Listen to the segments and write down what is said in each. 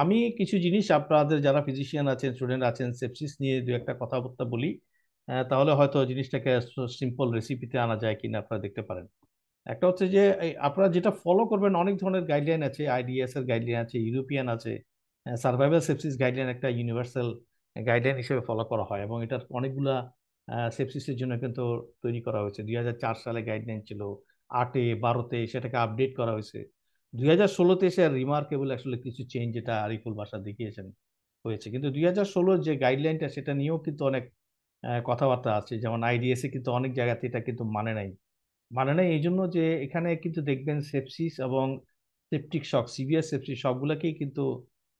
আমি কিছু জিনিস আপনাদের যারা ফিজিশিয়ান আছেন স্টুডেন্ট আছেন সেপসিস নিয়ে দু একটা কথাবার্তা বলি তাহলে হয়তো জিনিসটাকে সিম্পল রেসিপিতে আনা যায় কিনা আপনারা দেখতে পারেন। একটা হচ্ছে যে আপনারা যেটা ফলো করবেন, অনেক ধরনের গাইডলাইন আছে আইডিএস এর গাইডলাইন আছে ইউরোপিয়ান আছে সার্ভাইভাল সেপসিস গাইডলাইন একটা ইউনিভার্সাল গাইডলাইন হিসেবে ফলো করা হয় এবং এটার অনেকগুলা সেপসিসের জন্য কিন্তু তৈরি করা হয়েছে। দুই হাজার চার সালে গাইডলাইন ছিল, আটে, বারোতে সেটাকে আপডেট করা হয়েছে। দুই হাজার ষোলোতে এসে রিমার্কেবল আসলে কিছু চেঞ্জ যেটা আরিফুল বাসা দেখিয়েছেন, হয়েছে। কিন্তু দুই হাজার ষোলোর যে গাইডলাইনটা সেটা নিয়েও কিন্তু অনেক কথাবার্তা আছে। যেমন আইডিএসে কিন্তু অনেক জায়গাতে এটা কিন্তু মানে নাই। মানে নাই এই জন্য যে এখানে কিন্তু দেখবেন সেপসিস এবং সেপটিক শক সিভিয়ার সেপসিস সবগুলোকেই কিন্তু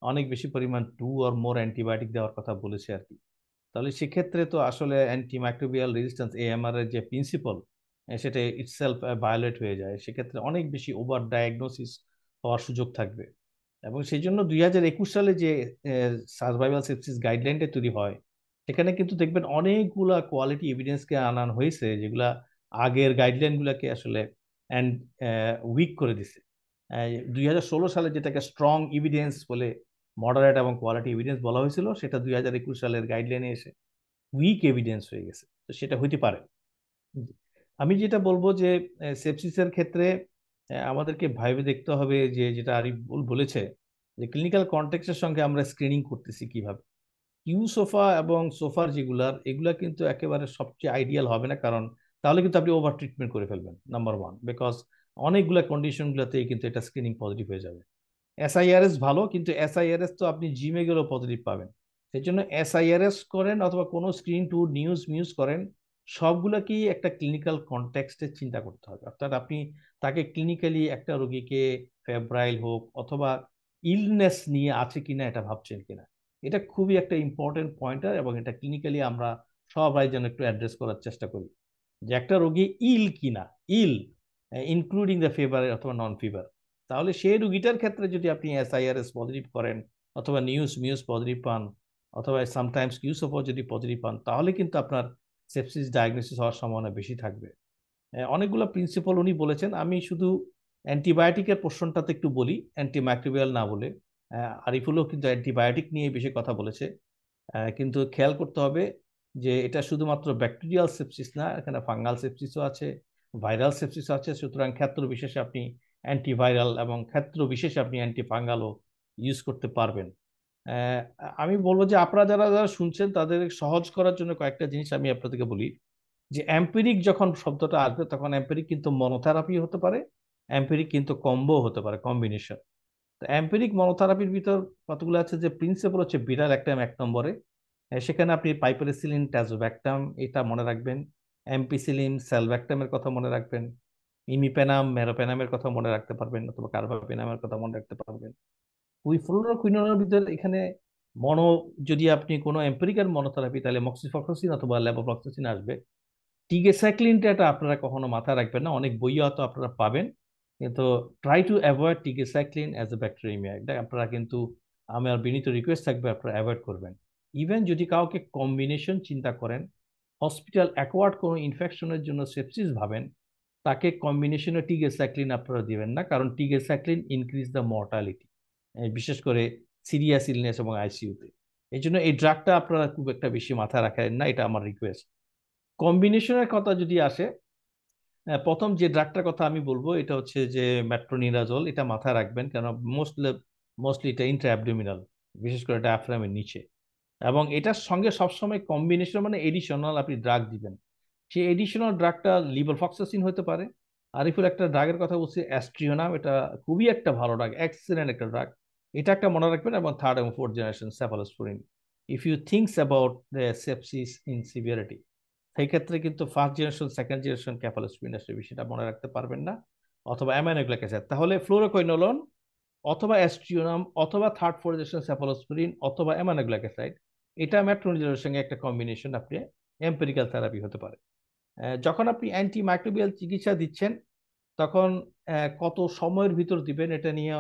অনেক বেশি পরিমাণ টু আর মোর অ্যান্টিবায়োটিক দেওয়ার কথা বলেছে আর কি। তাহলে সেক্ষেত্রে তো আসলে অ্যান্টিমাইক্রোবিয়াল রেজিস্ট্যান্স এএমআর এর যে প্রিন্সিপাল সেটা ইটসেলফ ভায়োলেট হয়ে যায়। সেক্ষেত্রে অনেক বেশি ওভার ডায়াগনোসিস হওয়ার সুযোগ থাকবে। এবং সেই জন্য দুই হাজার একুশ সালে যে সার্ভাইভাল সেপসিস গাইডলাইনটা তৈরি হয়, সেখানে কিন্তু দেখবেন অনেকগুলা কোয়ালিটি এভিডেন্সকে আনানো হয়েছে, যেগুলা আগের গাইডলাইনগুলোকে আসলে অ্যান্ড উইক করে দিছে। দুই হাজার ষোলো সালে যেটাকে স্ট্রং এভিডেন্স বলে মডারেট এবং কোয়ালিটি এভিডেন্স বলা হয়েছিল, সেটা দুই হাজার একুশ সালের গাইডলাইনে এসে উইক এভিডেন্স হয়ে গেছে। তো সেটা হইতে পারে। আমি যেটা বলব যে সেপসিসের ক্ষেত্রে আমাদেরকে ভাইবে দেখতে হবে যে, যেটা আরিফ বলেছে যে ক্লিনিক্যাল কন্টেক্সের সঙ্গে আমরা স্ক্রিনিং করতেছি কীভাবে? কিউ সোফা এবং সোফার যেগুলার এগুলা কিন্তু একেবারে সবচেয়ে আইডিয়াল হবে না, কারণ তাহলে কিন্তু আপনি ওভার ট্রিটমেন্ট করে ফেলবেন নাম্বার ওয়ান বিকজ অনেকগুলো কন্ডিশনগুলোতেই কিন্তু এটা স্ক্রিনিং পজিটিভ হয়ে যাবে। এসআইআরএস ভালো, কিন্তু এসআইআরএস তো আপনি জিমে গেলেও পজিটিভ পাবেন। সেই জন্য এসআইআরএস করেন অথবা কোনো স্ক্রিন টু নিউজ মিউজ করেন সবগুলোকেই একটা ক্লিনিক্যাল কনটেক্সটে চিন্তা করতে হবে? অর্থাৎ আপনি তাকে ক্লিনিক্যালি একটা রোগীকে ফেব্রাইল হোক অথবা ইলনেস নিয়ে আছে কিনা এটা ভাবছেন কিনা? এটা খুবই একটা ইম্পর্টেন্ট পয়েন্টার এবং এটা ক্লিনিক্যালি আমরা সবাই যেন একটু অ্যাড্রেস করার চেষ্টা করি। যে একটা রোগী ইল কিনা ইল ইনক্লুডিং দ্য ফিভার অথবা নন ফিভার তাহলে সেই রুগীটার ক্ষেত্রে যদি আপনি এসআইআরএস পজিটিভ করেন অথবা নিউজ মিউজ পজিটিভ পান, অথবা সামটাইমস কিউসোফও যদি পজিটিভ পান, তাহলে কিন্তু আপনার সেপসিস ডায়াগনোসিস হওয়ার সম্ভাবনা বেশি থাকবে। অনেকগুলো প্রিন্সিপাল উনি বলেছেন। আমি শুধু অ্যান্টিবায়োটিকের পোর্শনটাতে একটু বলি অ্যান্টিমাইক্রোবিয়াল না বলে। আরিফুলও কিন্তু অ্যান্টিবায়োটিক নিয়ে বেশি কথা বলেছে। কিন্তু খেয়াল করতে হবে যে এটা শুধুমাত্র ব্যাকটেরিয়াল সেপসিস না, এখানে ফাঙ্গাল সেপসিসও আছে ভাইরাল সেপসিসও আছে। সুতরাং ক্ষেত্র বিশেষে আপনি অ্যান্টিভাইরাল এবং ক্ষেত্র বিশেষে আপনি অ্যান্টিফাঙ্গালও ইউজ করতে পারবেন। আমি বলব যে আপনারা যারা যারা শুনছেন, তাদের সহজ করার জন্য কয়েকটা জিনিস আমি আপনাদেরকে বলি। যে অ্যাম্পেরিক যখন শব্দটা আসবে, তখন অ্যাম্পেরিক কিন্তু মনোথেরাপি হতে পারে অ্যাম্পেরিক কিন্তু কম্বো হতে পারে কম্বিনেশন তো অ্যাম্পেরিক মনোথেরাপির ভিতর কতগুলো আছে? যে প্রিন্সিপাল হচ্ছে বিরাল একটাম এক নম্বরে। সেখানে আপনি পাইপারেসিলিন ট্যাজোব্যাকটাম এটা মনে রাখবেন। অ্যাম্পিসিলিন সেলব্যাকটামের কথা মনে রাখবেন। ইমিপেনাম মেরোপেনামের কথা মনে রাখতে পারবেন, অথবা কার্বাপেনামের কথা মনে রাখতে পারবেন। ওই ফ্লোরোকুইনোনের ভিতরে এখানে মনো, যদি আপনি কোনো এম্পেরিক্যাল মনোথেরাপি, তাহলে মক্সিফক্সিন অথবা ল্যাবোফ্লক্সিন আসবে। টিগেসাইক্লিনটা এটা আপনারা কখনো মাথায় রাখবেন না, অনেক বই হয়তো আপনারা পাবেন। কিন্তু try to avoid tigecycline as a bacteraemia এটা আপনারা কিন্তু আমার বিনীত রিকোয়েস্ট থাকবে, আপনারা অ্যাভয়েড করবেন। ইভেন যদি কাউকে কম্বিনেশন চিন্তা করেন হসপিটাল অ্যাকোয়ার্ড কোনো ইনফেকশনের জন্য সেপসিস ভাবেন, তাকে কম্বিনেশনে টিগেসাইক্লিন আপনারা দিবেন না, কারণ টিগেসাইক্লিন ইনক্রিজ দ্য মর্টালিটি বিশেষ করে সিরিয়াস ইলনেস এবং আইসিইউতে এই জন্য এই ড্রাগটা আপনারা খুব একটা বেশি মাথায় রাখেন না, এটা আমার রিকোয়েস্ট কম্বিনেশনের কথা যদি আসে প্রথম যে ড্রাগটার কথা আমি বলব, এটা হচ্ছে যে ম্যাট্রোনিরাজল এটা মাথায় রাখবেন কেন মোস্টলি মোস্টলি এটা ইন্ট্রা অ্যাবডোমিনাল বিশেষ করে এটা অ্যাফ্রামের নিচে। এবং এটার সঙ্গে সবসময় কম্বিনেশন মানে এডিশনাল আপনি ড্রাগ দিবেন। সেই এডিশনাল ড্রাগটা লিবোফক্সাসিন হতে পারে। আরিফুল, একটা ড্রাগের কথা বলছি অ্যাস্ট্রিওনাম এটা খুবই একটা ভালো ড্রাগ এক্সেলেন্ট একটা ড্রাগ এটা একটা মনে রাখবেন এবং থার্ড এবং fourth generation cephalosporin if you thinks about the sepsis in severity সেই ক্ষেত্রে কিন্তু first generation second generation cephalosporin আসবে সেটা মনে রাখতে পারবেন না, অথবা অ্যামাইনোগ্লিক অ্যাসিড তাহলে ফ্লোরোকৈনোলন অথবা অ্যাস্ট্রিওনাম অথবা থার্ড ফোর্থ জেনারেশন সেফালোস্পিরিন অথবা অ্যামাইনোগ্লিক অ্যাসিড এটা ম্যাট্রোনিজের সঙ্গে একটা কম্বিনেশন আপনি এম্পেরিক্যাল থেরাপি হতে পারে। যখন আপনি অ্যান্টি মাইক্রোবিয়াল চিকিৎসা দিচ্ছেন তখন কত সময়ের ভিতর দিবেন এটা নিয়ে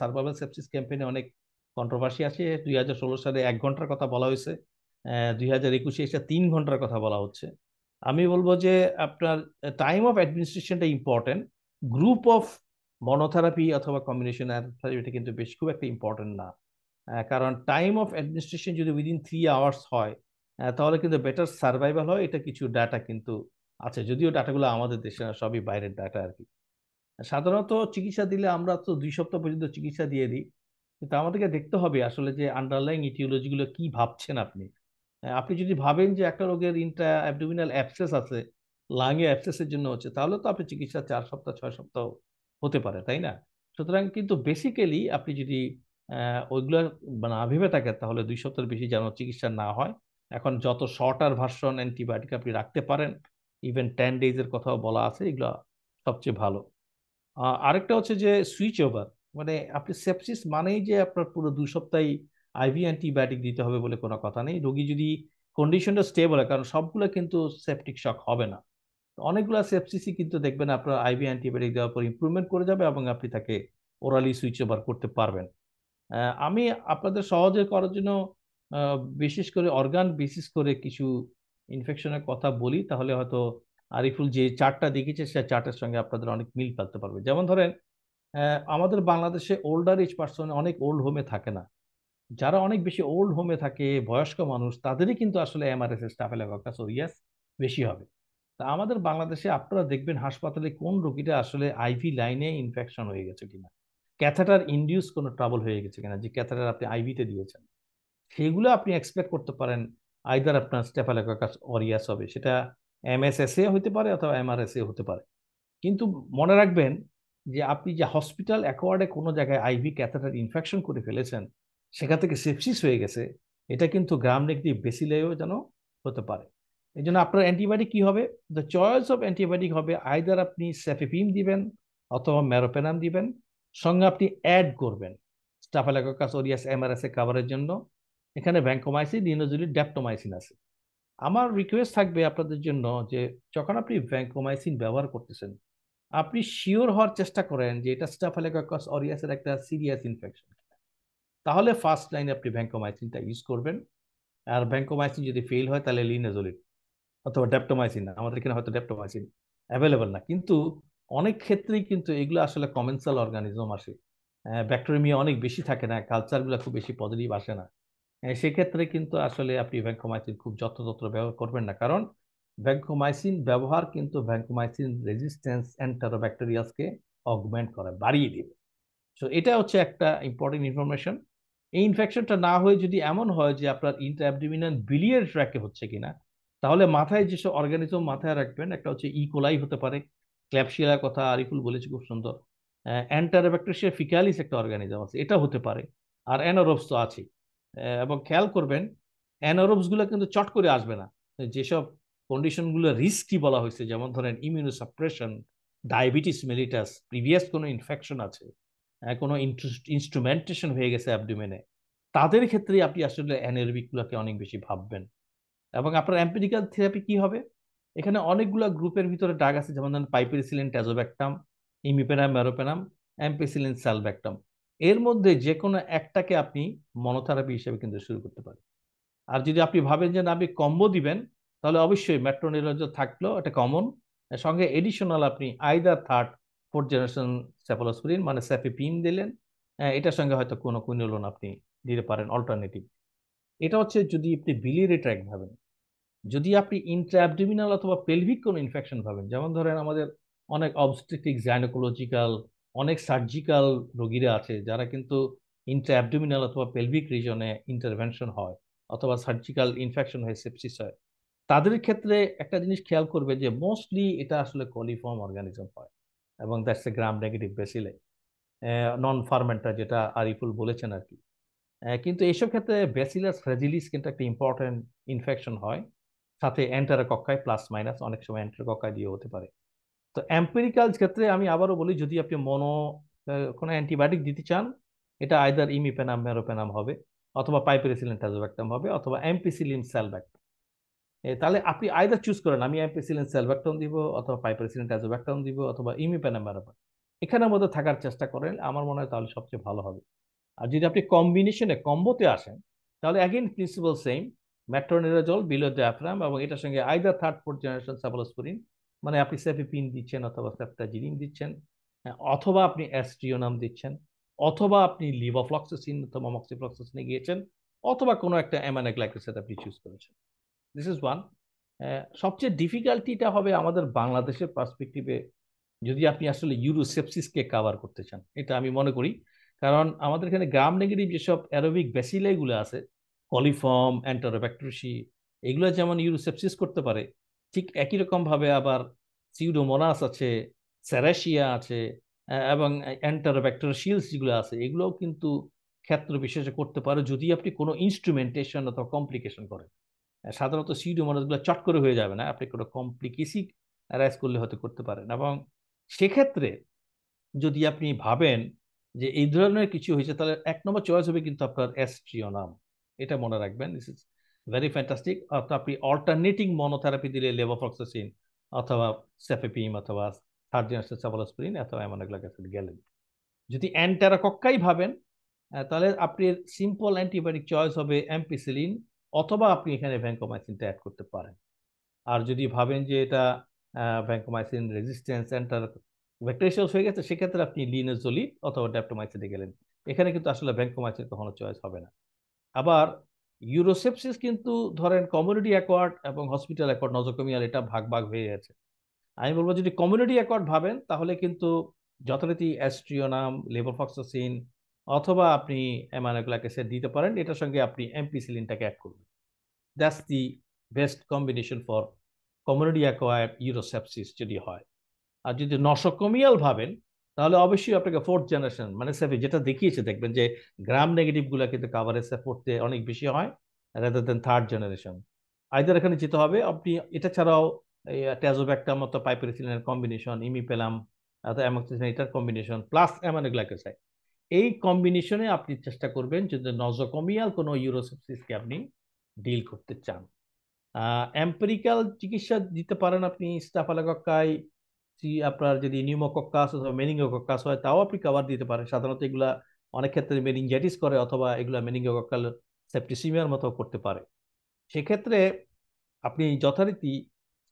সার্ভাইভাল সেপসিস ক্যাম্পেইনে অনেক কন্ট্রোভার্সি আছে দুই হাজার ষোলো সালে এক ঘণ্টার কথা বলা হয়েছে দুই হাজার একুশে এসে তিন ঘণ্টার কথা বলা হচ্ছে। আমি বলব যে আপনার টাইম অফ অ্যাডমিনিস্ট্রেশনটা ইম্পর্টেন্ট গ্রুপ অফ মনোথেরাপি অথবা কম্বিনেশন থেরাপিটা কিন্তু বেশ খুব একটা ইম্পর্টেন্ট না। কারণ টাইম অফ অ্যাডমিনিস্ট্রেশন যদি উইদিন থ্রি আওয়ার্স হয় তাহলে কিন্তু বেটার সার্ভাইভাল হয়। এটা কিছু ডাটা কিন্তু আছে। যদিও ডাটাগুলো আমাদের দেশে সবই বাইরের ডাটা আর কি। সাধারণত চিকিৎসা দিলে আমরা তো দুই সপ্তাহ পর্যন্ত চিকিৎসা দিয়ে দিই। কিন্তু আমাদেরকে দেখতে হবে আসলে যে আন্ডারলাইং ইটিওলজিগুলো কি ভাবছেন আপনি। আপনি যদি ভাবেন যে একটা রোগের ইন্ট্রা অ্যাবডোমিনাল অ্যাপসেস আছে লাঙে অ্যাপসেসের জন্য হচ্ছে, তাহলে তো আপনি চিকিৎসা চার সপ্তাহ, ছয় সপ্তাহ হতে পারে, তাই না? সুতরাং কিন্তু বেসিক্যালি আপনি যদি ওইগুলো মানে ভেবে থাকেন, তাহলে দুই সপ্তাহের বেশি যেন চিকিৎসা না হয়। এখন যত শর্টার ভার্সন অ্যান্টিবায়োটিক আপনি রাখতে পারেন ইভেন টেন ডেজের কথাও বলা আছে, এগুলো সবচেয়ে ভালো। আরেকটা হচ্ছে যে সুইচ ওভার মানে আপনি সেপসিস মানেই যে আপনার পুরো দু সপ্তাহে আইভি অ্যান্টিবায়োটিক দিতে হবে বলে কোনো কথা নেই। রোগী যদি কন্ডিশনটা স্টেবল হয়, কারণ সবগুলো কিন্তু সেপটিক শক হবে না। অনেকগুলো সেপসিসই কিন্তু দেখবেন আপনার আইভি অ্যান্টিবায়োটিক দেওয়ার পর ইম্প্রুভমেন্ট করে যাবে এবং আপনি তাকে ওরালি সুইচ ওভার করতে পারবেন। আমি আপনাদের সহজে করার জন্য বিশেষ করে অর্গান বেসিস করে কিছু ইনফেকশনের কথা বলি, তাহলে হয়তো আরিফুল যে চার্টটা দেখিয়েছে, সে চার্টের সঙ্গে আপনাদের অনেক মিল পাতে পারবে। যেমন ধরেন আমাদের বাংলাদেশে ওল্ডার এজ পার্সন অনেক ওল্ড হোমে থাকে না। যারা অনেক বেশি ওল্ড হোমে থাকে, বয়স্ক মানুষ, তাদেরই কিন্তু আসলে এমআরএস স্টাফেলাককাস ওরিয়াস বেশি হবে। তা আমাদের বাংলাদেশে আপনারা দেখবেন হাসপাতালে কোন রোগীটা আসলে আইভি লাইনে ইনফেকশন হয়ে গেছে কিনা। ক্যাথাটার ইন্ডিউস কোনো ট্রাবল হয়ে গেছে কিনা, যে ক্যাথাটার আপনি আইভিতে দিয়েছেন। সেগুলো আপনি এক্সপেক্ট করতে পারেন আইদার আপনার স্টেফালাকাস অরিয়াস হবে। সেটা এমএসএসএ হতে পারে অথবা এম আর এস এমআরএসএ হতে পারে। কিন্তু মনে রাখবেন যে আপনি যে হসপিটাল অ্যাকোয়ার্ডে কোনো জায়গায় আইভি ক্যাথাটার ইনফেকশন করে ফেলেছেন, সেখান থেকে সেপসিস হয়ে গেছে, এটা কিন্তু গ্রাম নেগেটিভ বেসিলেও যেন হতে পারে। এই জন্য আপনার অ্যান্টিবায়োটিক কি হবে? দ্য চয়েস অফ অ্যান্টিবায়োটিক হবে আইদার আপনি সেফিপিম দিবেন অথবা ম্যারোপেনাম দিবেন, সঙ্গে আপনি অ্যাড করবেন স্টাফালাকোকাস ওরিয়াস এমআরএস এ কাভারের জন্য। এখানে ভ্যাঙ্কোমাইসিন ডিনোজুলি ড্যাপ্টোমাইসিন আছে। আমার রিকোয়েস্ট থাকবে আপনাদের জন্য যে, যখন আপনি ভ্যাঙ্কোমাইসিন ব্যবহার করতেছেন, আপনি শিওর হওয়ার চেষ্টা করেন যে, এটা স্টাফালাকোকাস অরিয়াসের একটা সিরিয়াস ইনফেকশন তাহলে ফার্স্ট লাইনে আপনি ভ্যাঙ্কোমাইসিনটা ইউজ করবেন। আর ভ্যাঙ্কোমাইসিন যদি ফেল হয়, তাহলে লিনেজোলিট অথবা ডেপ্টোমাইসিন আমাদের এখানে হয়তো ডেপ্টোমাইসিন অ্যাভেলেবল না। কিন্তু অনেক ক্ষেত্রেই কিন্তু এগুলো আসলে কমেন্সাল অর্গানিজম আসে। ব্যাকটেরিমিয়া অনেক বেশি থাকে না কালচারগুলো খুব বেশি পজিটিভ আসে না। সেক্ষেত্রে কিন্তু আসলে আপনি ভ্যাঙ্কোমাইসিন খুব যত্রতত্র ব্যবহার করবেন না। কারণ ভ্যাঙ্কোমাইসিন ব্যবহার কিন্তু ভ্যাঙ্কোমাইসিন রেজিস্ট্যান্স অ্যান্টারোব্যাকটেরিয়াসকে অগমেন্ট করে, বাড়িয়ে দেবে। সো এটা হচ্ছে একটা ইম্পর্টেন্ট ইনফরমেশন এই ইনফেকশনটা না হয়ে যদি এমন হয় যে আপনার ইন্টারঅ্যাবডোমিনাল বিলিয়ার ট্র্যাকে হচ্ছে কিনা, তাহলে মাথায় যেসব অর্গানিজম মাথায় রাখবেন, একটা হচ্ছে ইকোলাই হতে পারে ক্ল্যাপসিয়ার কথা আরিফুল বলেছে খুব সুন্দর। অ্যান্টারোব্যাকটেরিয়া ফিকালিস একটা অর্গানিজম আছে, এটা হতে পারে। আর অ্যানোরোবস তো আছে এবং খেয়াল করবেন অ্যানোরোবসগুলো কিন্তু চট করে আসবে না। যেসব কন্ডিশনগুলো রিস্কি বলা হয়েছে, যেমন ধরেন ইমিউনোসাপ্রেশন ডায়াবেটিস মেলিটাস প্রিভিয়াস কোনো ইনফেকশন আছে কোনো ইনস্ট্রুমেন্টেশন হয়ে গেছে অ্যাবডোমেনে তাদের ক্ষেত্রে আপনি আসলে অ্যানারোবিকগুলোকে অনেক বেশি ভাববেন। এবং আপনার অ্যাম্পেডিক্যাল থেরাপি কি হবে? এখানে অনেকগুলো গ্রুপের ভিতরে ডাক আছে, যেমন ধরেন পাইপেরিসিলিন ট্যাজোব্যাকটাম ইমিপেনাম ম্যারোপেনাম অ্যাম্পেসিলিন স্যালব্যাকটাম এর মধ্যে যে কোনো একটাকে আপনি মনোথেরাপি হিসেবে কিন্তু শুরু করতে পারেন। আর যদি আপনি ভাবেন যে না, আপনি কম্বো দিবেন, তাহলে অবশ্যই মেট্রোনিরোজ থাকলেও এটা কমন সঙ্গে এডিশনাল আপনি either third fourth generation cephalosporin মানে স্যাফিপিন দিলেন এটার সঙ্গে হয়তো কোনো কুইনোলন আপনি দিতে পারেন অল্টারনেটিভ এটা হচ্ছে যদি আপনি বিলিয়ারি ট্র্যাক ভাবেন, যদি আপনি ইন্ট্রাঅ্যাবডোমিনাল অথবা পেলভিক কোনো ইনফেকশন ভাবেন, যেমন ধরেন আমাদের অনেক অবস্ট্রিকটিক জাইনোকোলজিক্যাল অনেক সার্জিক্যাল রোগীরা আছে যারা কিন্তু ইন্ট্রাঅ্যাবডোমিনাল অথবা পেলভিক রিজনে ইন্টারভেনশন হয় অথবা সার্জিক্যাল ইনফেকশন হয়ে সেপসিস হয়। তাদের ক্ষেত্রে একটা জিনিস খেয়াল করবে যে মোস্টলি এটা আসলে কলিফর্ম অর্গানিজম হয় এবং দ্যাটস এ গ্রাম নেগেটিভ বেসিলে নন ফার্মেন্টার যেটা আরিফুল বলেছেন আর কি। কিন্তু এইসব ক্ষেত্রে ব্যাসিলাস ফ্রেজিলিস কিন্তু একটা ইম্পর্টেন্ট ইনফেকশন হয়। সাথে কক্ষায় প্লাস মাইনাস অনেক সময় কক্ষায় দিয়ে হতে পারে। তো অ্যাম্পেরিক্যাল ক্ষেত্রে আমি আবারও বলি, যদি আপনি মনো কোনো অ্যান্টিবায়োটিক দিতে চান, এটা আইদার ইমিপেনাম মেরোপেনাম হবে, অথবা পাইপেরিসিলিন টাজোব্যাক্টাম হবে, অথবা অ্যাম্পিসিলিন স্যালব্যাক্টাম তাহলে আপনি আইদার চুজ করেন, আমি অ্যাম্পিসিলিন স্যালব্যাক্টাম দিব, অথবা পাইপেরিসিলিন টাজোব্যাক্টাম দিব, অথবা ইমিপেনাম মেরোপেনাম এখানের মধ্যে থাকার চেষ্টা করেন, আমার মনে হয় তাহলে সবচেয়ে ভালো হবে। আর যদি আপনি কম্বিনেশনে কম্বোতে আসেন, তাহলে again principal same metronidazole below diaphragm এবং এটার সঙ্গে either third fourth generation cephalosporin মানে আপনি সেফিপিন দিচ্ছেন অথবা সেফটাজিলিন দিচ্ছেন অথবা আপনি অ্যাস্ট্রিওনাম দিচ্ছেন, অথবা আপনি লিভোফ্লক্সাসিন অথবা মক্সিফ্লক্সাসিনে গিয়েছেন, অথবা কোনো একটা অ্যামানোগ্লাইকোসাইড আপনি চুজ করেছেন। দিস ইজ ওয়ান সবচেয়ে ডিফিকাল্টিটা হবে আমাদের বাংলাদেশের পার্সপেক্টিভে যদি আপনি আসলে ইউরোসেপসিসকে কাভার করতে চান, এটা আমি মনে করি। কারণ আমাদের এখানে গ্রাম নেগেটিভ যেসব অ্যারোবিক ব্যাসিলাইগুলো আছে কলিফর্ম অ্যান্টারোব্যাক্টেরিসি এগুলো যেমন ইউরোসেপসিস করতে পারে ঠিক একই রকম ভাবে আবার সিউডোমোনাস আছে স্যারাশিয়া আছে এবং অ্যান্টার অ্যান্টারোব্যাক্টেরিয়াল যেগুলো আছে, এগুলোও কিন্তু ক্ষেত্র বিশেষে করতে পারে যদি আপনি কোনো ইনস্ট্রুমেন্টেশন অথবা কমপ্লিকেশন করেন। সাধারণত সিউডোমোনাসগুলো চট করে হয়ে যাবে না, আপনি কোনো কমপ্লিকেসি অ্যারাইজ করলে হয়তো করতে পারেন। এবং সেক্ষেত্রে যদি আপনি ভাবেন যে এই ধরনের কিছু হয়েছে, তাহলে এক নম্বর চয়েস হবে কিন্তু আপনার এস্ট্রিওনাম এটা মনে রাখবেন দিস ইজ ভেরি ফ্যান্টাস্টিক অর্থাৎ আপনি অল্টারনেটিং মনোথেরাপি দিলে লেভোফ্লক্সাসিন অথবা সেফেপিম অথবা জেনারেশন সাবলোস্প্রিন অথবা অ্যামোনোগ্লাক অ্যাসিড গেলেন যদি অ্যান্টারাকক্কাই ভাবেন তাহলে আপনি সিম্পল অ্যান্টিবায়োটিক চয়েস হবে অ্যাম্পিসিলিন অথবা আপনি এখানে ভ্যাঙ্কোমাইসিনটা অ্যাড করতে পারেন। আর যদি ভাবেন যে এটা ভ্যাঙ্কোমাইসিন রেজিস্ট্যান্স অ্যান্টার ব্যাকটেরিয়াল হয়ে গেছে, সেক্ষেত্রে আপনি লিনোজোলিড অথবা ড্যাপ্টোমাইসিনে গেলেন। এখানে কিন্তু আসলে ভ্যাঙ্কোমাইসিন কখনো চয়েস হবে না। আবার ইউরোসেপসিস কিন্তু ধরেন কমিউনিটি অ্যাকোয়ার্ড এবং হসপিটাল অ্যাকোয়ার্ড নজোকমিয়াল এটা ভাগ ভাগ হয়ে গেছে। আমি বলব যদি কমিউনিটি অ্যাকোয়ার্ড ভাবেন, তাহলে কিন্তু যথারীতি অ্যাস্ট্রিওনাম লেবোফক্সাসিন অথবা আপনি অ্যামানোগ্লাক অ্যাসিড দিতে পারেন, এটার সঙ্গে আপনি এমপিসিলিনটাকে অ্যাড করবেন। That's the best combination for community acquired urosepsis যদি হয়। আর যদি নশকমিয়াল ভাবেন তাহলে অবশ্যই আপনাকে ফোর্থ জেনারেশন মানে সেফি যেটা দেখিয়েছে, দেখবেন যে গ্রাম নেগেটিভগুলো কিন্তু কাভারেজ ফোর্থে অনেক বেশি হয় rather than third generation either এখানে যেতে হবে, আপনি এটা ছাড়াও ট্যাজোব্যাকটার মতো পাইপেরিসিলিনের কম্বিনেশন ইমিপেলাম অ্যামোক্সিসিন এটার কম্বিনেশন প্লাস অ্যামানোগ্লাইকোসাইড এই কম্বিনেশনে আপনি চেষ্টা করবেন যদি নজোকমিয়াল কোনো ইউরোসেপসিসকে আপনি ডিল করতে চান। এম্পেরিক্যাল চিকিৎসা দিতে পারেন আপনি স্টাফালাকক্কাই আপনার যদি নিউমোকক্কাস অথবা মেনিঙ্গোকক্কাস হয়, তাও আপনি কাভার দিতে পারেন। সাধারণত এগুলা অনেক ক্ষেত্রে মেনিনজাইটিস করে অথবা এগুলা মেনিঙ্গোকক্কাল সেপ্টিসিমিয়ার মতো করতে পারে। সেক্ষেত্রে আপনি যথারীতি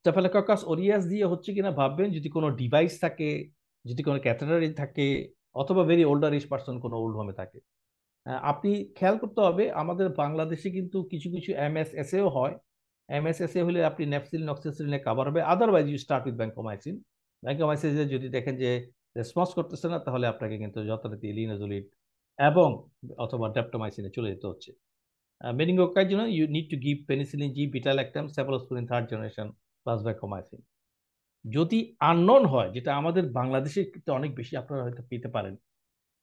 স্টাফেলোকক্কাস ওরিয়াস দিয়ে হচ্ছে কিনা ভাববেন, যদি কোনো ডিভাইস থাকে, যদি কোনো ক্যাথেটারি থাকে, অথবা ভেরি ওল্ডার ইস পার্সন কোনো ওল্ড হোমে থাকে। আপনি খেয়াল করতে হবে, আমাদের বাংলাদেশে কিন্তু কিছু কিছু এম এস এমএসএসএও হয়। এমএসএসএ হলে আপনি নেপসিলিন অক্সিসিলিনে কাভার হবে otherwise you start with vancomycin ব্যাঙ্কোমাইসিনে যদি দেখেন যে রেসপন্স করতেছে না, তাহলে আপনাকে কিন্তু যথারীতি লিনোজোলিড এবং অথবা ডেপ্টোমাইসিনে চলে যেতে হচ্ছে। মেনিঙ্গোকার জন্য you need to give penicillin G বিটাল beta lactam cephalosporin third generation plus vancomycin যদি আননোন হয়, যেটা আমাদের বাংলাদেশে অনেক বেশি আপনারা হয়তো পেতে পারেন,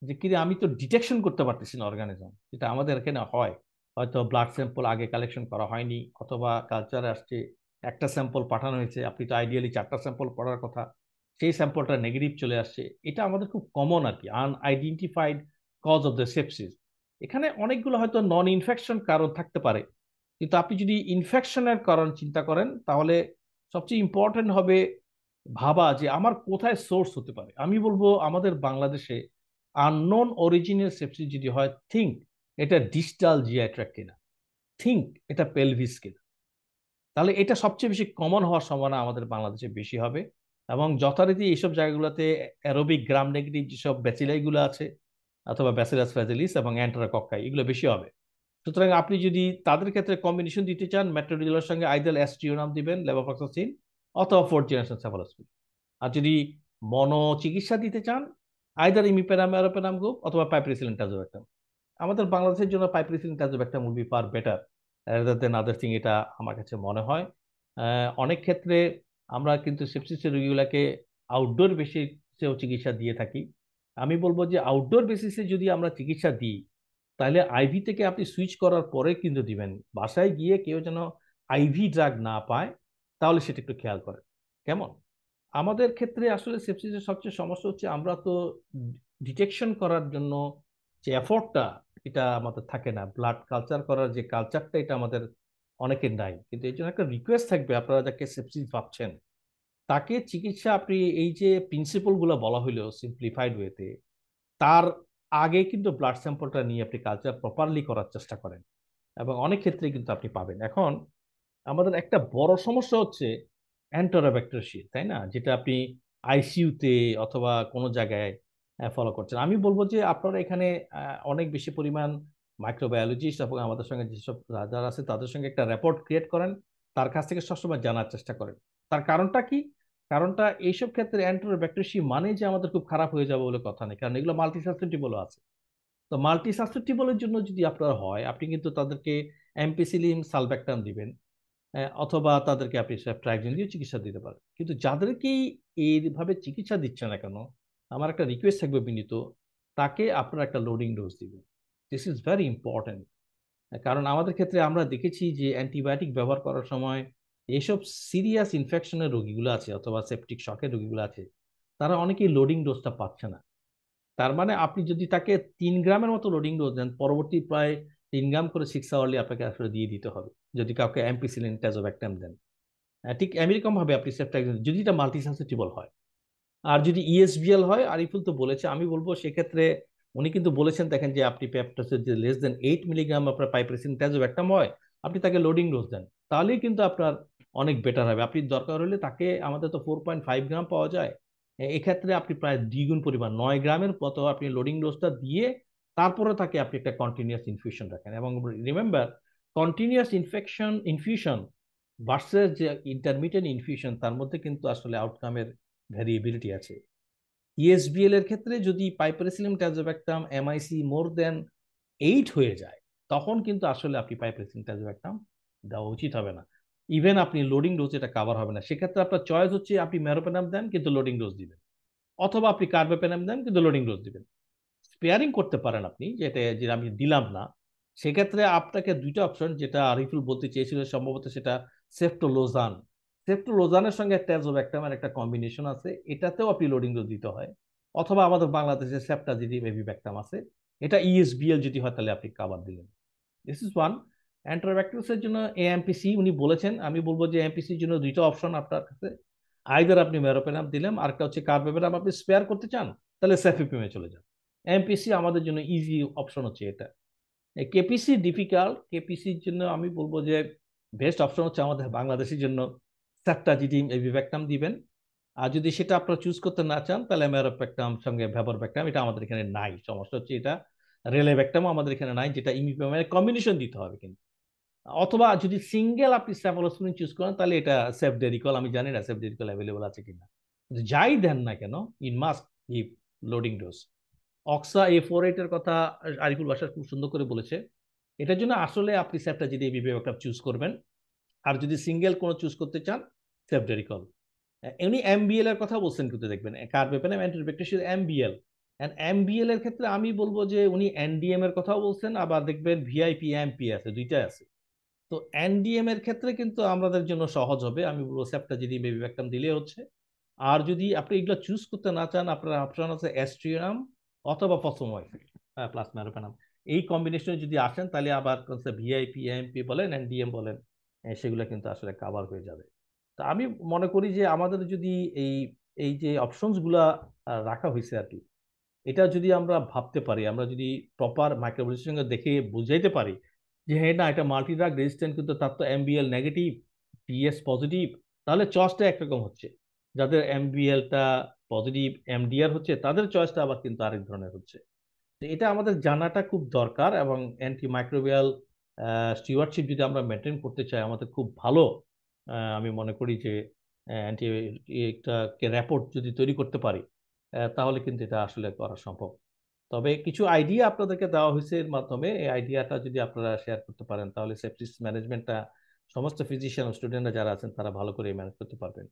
যে কি আমি তো ডিটেকশন করতে পারতেছি না অর্গানিজম যেটা আমাদের এখানে হয়। হয়তো ব্লাড স্যাম্পল আগে কালেকশন করা হয়নি, অথবা কালচারে আসছে, একটা স্যাম্পল পাঠানো হয়েছে, আপনি তো আইডিয়ালি চারটা স্যাম্পল পড়ার কথা। সেই স্যাম্পলটা নেগেটিভ চলে আসছে, এটা আমাদের খুব কমন আর কি unidentified cause of the sepsis এখানে অনেকগুলো হয়তো নন ইনফেকশন কারণ থাকতে পারে, কিন্তু আপনি যদি ইনফেকশনের কারণ চিন্তা করেন, তাহলে সবচেয়ে ইম্পর্টেন্ট হবে ভাবা যে আমার কোথায় সোর্স হতে পারে। আমি বলব আমাদের বাংলাদেশে আননোন অরিজিনাল সেপসিস যদি হয় থিঙ্ক এটা ডিস্টাল জিআই ট্র্যাক কিনা থিঙ্ক এটা পেলভিস কিনা। তাহলে এটা সবচেয়ে বেশি কমন হওয়ার সম্ভাবনা আমাদের বাংলাদেশে বেশি হবে। এবং যথারীতি এইসব জায়গাগুলোতে অ্যারোবিক গ্রাম নেগেটিভ যেসব ব্যাচিলাইগুলো আছে, অথবা ব্যাসিলাস ফ্যাজিলিস এবং অ্যান্টারাকক্কাই এগুলো বেশি হবে। সুতরাং আপনি যদি তাদের ক্ষেত্রে কম্বিনেশন দিতে চান মেট্রোডিজলের সঙ্গে আইদাল নাম দিবেন লেবোফ্লক্সাসিন অথবা ফোর্থ জেনারেশন সেফালোস্পিন আর যদি মনো চিকিৎসা দিতে চান আইদার ইমিপেনাম অ্যারোপেনাম গ্রুপ অথবা পাইপ্রিসিলিন টাজোব্যাক্টাম আমাদের বাংলাদেশের জন্য piperacillin tazobactam will be far better rather than other thing এটা আমার কাছে মনে হয়। অনেক ক্ষেত্রে আমরা কিন্তু সেপসিসের রোগীগুলোকে আউটডোর বেসিসেও চিকিৎসা দিয়ে থাকি। আমি বলব যে আউটডোর বেসিসে যদি আমরা চিকিৎসা দিই, তাহলে আইভি থেকে আপনি সুইচ করার পরে কিন্তু দিবেন। বাসায় গিয়ে কেউ যেন আইভি ড্রাগ না পায়, তাহলে সেটা একটু খেয়াল করেন। কেমন? আমাদের ক্ষেত্রে আসলে সেপসিসের সবচেয়ে সমস্যা হচ্ছে আমরা তো ডিটেকশন করার জন্য যে এফোর্টটা এটা আমাদের থাকে না। ব্লাড কালচার করার যে কালচারটা এটা আমাদের অনেকের নাই। কিন্তু এই জন্য একটা রিকোয়েস্ট থাকবে, আপনারা যাকে সেপসিস ভাবছেন, তাকে চিকিৎসা আপনি এই যে প্রিন্সিপালগুলো বলা হইল সিম্পলিফাইড ওয়েতে তার আগে কিন্তু ব্লাড স্যাম্পলটা নিয়ে আপনি কালচার প্রপারলি করার চেষ্টা করেন এবং অনেক ক্ষেত্রে কিন্তু আপনি পাবেন। এখন আমাদের একটা বড় সমস্যা হচ্ছে অ্যান্টোরাব্যাক্টেরিয়া তাই না? যেটা আপনি আইসিইউতে অথবা কোনো জায়গায় ফলো করছেন। আমি বলব যে আপনারা এখানে অনেক বেশি পরিমাণ মাইক্রোবায়োলজিস্ট এবং আমাদের সঙ্গে যেসব যারা আছে তাদের সঙ্গে একটা রেপোর্ট ক্রিয়েট করেন, তার কাছ থেকে সবসময় জানার চেষ্টা করেন। তার কারণটা কি? কারণটা এইসব ক্ষেত্রে অ্যান্টোব্যাকটেরিয়াসি মানে যে আমাদের খুব খারাপ হয়ে যাবে বলে কথা নেই, কারণ এগুলো মাল্টি সাসেপ্টিবলও আছে। তো মাল্টি সাসেপ্টিবলের জন্য যদি আপনার হয়, আপনি কিন্তু তাদেরকে অ্যাম্পিসিলিন সালব্যাকটাম দিবেন অথবা তাদেরকে আপনি ট্রাইকজিন দিয়ে চিকিৎসা দিতে পারেন। কিন্তু যাদেরকেই এইভাবে চিকিৎসা দিচ্ছে না কেন, আমার একটা রিকোয়েস্ট থাকবে বিনীত, তাকে আপনারা একটা লোডিং ডোজ দিবেন। দিস ইজ ভেরি ইম্পর্টেন্ট কারণ আমাদের ক্ষেত্রে আমরা দেখেছি যে অ্যান্টিবায়োটিক ব্যবহার করার সময় এসব সিরিয়াস ইনফেকশনের রোগীগুলো আছে অথবা সেপটিক শকের রোগীগুলো আছে, তারা অনেকেই লোডিং ডোজটা পাচ্ছে না। তার মানে আপনি যদি তাকে তিন গ্রামের মতো লোডিং ডোজ দেন, পরবর্তী প্রায় তিন গ্রাম করে সিক্স আওয়ারলি আপনাকে আসলে দিয়ে দিতে হবে, যদি কাউকে অ্যাম্পিসিলিন ট্যাজোব্যাকটাম দেন। ঠিক এরকম ভাবে আপনি সেপ্টাইজন যদি এটা মাল্টি সেন্সিটিবল হয়। আর যদি ইএসবিএল হয়, আরিফুল তো বলেছে, আমি বলব সেক্ষেত্রে উনি কিন্তু বলেছেন, দেখেন যে আপনি প্যাপটাসের যে লেস দেন এইট মিলিগ্রাম আপনার পাইপ্রেসিন ট্যাজোব্যাকটাম হয়, আপনি তাকে লোডিং ডোজ দেন, তাহলেই কিন্তু আপনার অনেক বেটার হবে। আপনি দরকার হলে তাকে আমাদের তো ফোর পয়েন্ট ফাইভ গ্রাম পাওয়া যায়। এক্ষেত্রে আপনি প্রায় দ্বিগুণ পরিমাণ, নয় গ্রামের মতো আপনি লোডিং ডোজটা দিয়ে তারপরে তাকে আপনি একটা কন্টিনিউয়াস ইনফিউশন রাখেন। এবং remember continuous infection infusion versus যে ইন্টারমিডিয়েট ইনফিউশন তার মধ্যে কিন্তু আসলে আউটকামের ভ্যারিয়েবিলিটি আছে। ইএসবিএল এর ক্ষেত্রে যদি পাইপারেসিলিম ট্যাজোব্যাকটাম এমআইসি মোর দেন এইট হয়ে যায়, তখন কিন্তু আসলে আপনি পাইপারেসিলিম ট্যাজোব্যাকটাম দেওয়া উচিত হবে না। ইভেন আপনি লোডিং ডোজ এটা কাভার হবে না। সেক্ষেত্রে আপনার চয়েস হচ্ছে আপনি ম্যারোপেনাম দেন কিন্তু লোডিং ডোজ দিবেন। অথবা আপনি কার্বোপেনাম দেন কিন্তু লোডিং ডোজ দিবেন। স্পেয়ারিং করতে পারেন আপনি, যেটা যে আমি দিলাম না, সেক্ষেত্রে আপনাকে দুইটা অপশন যেটা আরিফুল বলতে চেয়েছিল, সম্ভবত সেটা সেফটোলোজান সেফটোলোজানের সঙ্গে ট্যাজোব্যাকটামের একটা কম্বিনেশন আছে। এটাতেও আপনি লোডিং ডোজ দিতে হয়। অথবা আমাদের বাংলাদেশে সেপ্টা যদি ব্যাকটাম আছে। এটা ইএসবিএল যদি হয় তাহলে আপনি কাবার দিলেন। দিস ইজ ওয়ান অ্যান্টারব্যাকটেরিয়াসের জন্য এএমপিসি উনি বলেছেন। আমি বলব যে এমপিসির জন্য দুইটা অপশন আপনার কাছে। আইদার আপনি মেরোপেনাম দিলেন, আরেকটা হচ্ছে কার্বেপেনাম আপনি স্পেয়ার করতে চান, তাহলে সেফিপিমে চলে যান। এমপিসি আমাদের জন্য ইজি অপশন হচ্ছে এটা। কেপিসি ডিফিকাল্ট কেপিসির জন্য আমি বলব যে বেস্ট অপশন হচ্ছে আমাদের বাংলাদেশের জন্য স্যাপটাজিডিম এভিভ্যাকটাম দিবেন, আর যদি সেটা আপনারা চুজ করতে না চান, তাহলে ম্যারোপ্যাকটাম সঙ্গে ভ্যাবরব্যাকটাম এটা আমাদের এখানে নাই। সমস্যা হচ্ছে এটা রেলে ব্যাকটামও আমাদের এখানে নাই, যেটা ইমিপ্যামের কম্বিনেশন দিতে হবে কিন্তু। অথবা যদি সিঙ্গেল আপনি স্যাফোলোসপিন চুজ করেন, তাহলে এটা সেফ ডেরিকল আমি জানি না সেফ ডেরিকল অ্যাভেলেবল আছে কিনা। যাই দেন না কেন in must give loading dose OXA a four এইটের কথা আরিফুল বাসার খুব সুন্দর করে বলেছে। এটার জন্য আসলে আপনি স্যাপটা যদি এই বিভাগটা চুজ করবেন আর যদি সিঙ্গেল কোনো চুজ করতে চান সেফ ডেরিকল এমনি এমবিএল এর কথা বলছেন কিন্তু দেখবেন carbapenem antibacterial MBL and MBL এর ক্ষেত্রে আমি বলব যে উনি এনডিএম এর কথাও বলছেন, আবার দেখবেন ভিআইপি এমপি আছে, দুইটাই আছে। তো এনডিএম এর ক্ষেত্রে কিন্তু আমাদের জন্য সহজ হবে, আমি বলব স্যাপটা যদি বেবি ব্যাকটাম দিলে হচ্ছে। আর যদি আপনি এগুলো চুজ করতে না চান, আপনার অপশন আছে অ্যাস্ট্রিয়াম অথবা ফসোময়েড প্লাস ম্যারোপেনাম এই কম্বিনেশনে যদি আসেন, তাহলে আবার ভিআইপি এমপি বলেন এনডিএম বলেন। সেগুলো কিন্তু আসলে কাভার হয়ে যাবে। তা আমি মনে করি যে আমাদের যদি এই এই যে অপশনসগুলা রাখা হয়েছে আর কি এটা যদি আমরা ভাবতে পারি, আমরা যদি প্রপার মাইক্রোবায়োলজির সঙ্গে দেখে বুঝাইতে পারি যে হ্যাঁ না, এটা মাল্টি ড্রাগ রেজিস্ট্যান্ট কিন্তু তার তো এমবিএল নেগেটিভ টিএস পজিটিভ তাহলে চয়েসটা একরকম হচ্ছে। যাদের এমবিএলটা পজিটিভ এমডিআর হচ্ছে, তাদের চয়েসটা আবার কিন্তু আরেক ধরনের হচ্ছে। এটা আমাদের জানাটা খুব দরকার এবং অ্যান্টি মাইক্রোবিয়াল স্টিওয়ার্ডশিপ যদি আমরা মেনটেন করতে চাই, আমাদের খুব ভালো আমি মনে করি যে অ্যান্টি একটা র্যাপোর্ট যদি তৈরি করতে পারি তাহলে কিন্তু এটা আসলে করা সম্ভব। তবে কিছু আইডিয়া আপনাদেরকে দেওয়া হয়েছে এর মাধ্যমে, এই আইডিয়াটা যদি আপনারা শেয়ার করতে পারেন, তাহলে সেপটিস ম্যানেজমেন্টটা সমস্ত ফিজিশিয়ান স্টুডেন্টরা যারা আছেন, তারা ভালো করে ম্যানেজ করতে পারবেন।